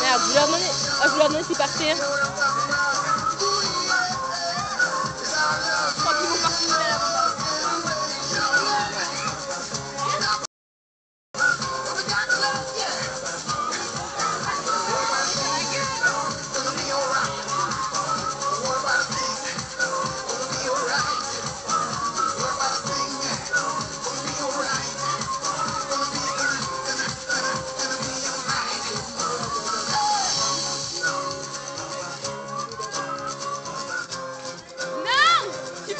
Merde, je vais leur demander... Oh,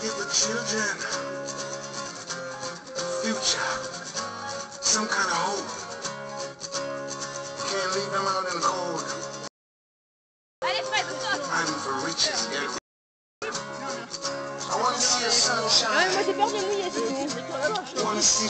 the children future, some kind of hope. Can't leave them out in the cold. I'm for riches every I want to see a sunshine. I want to see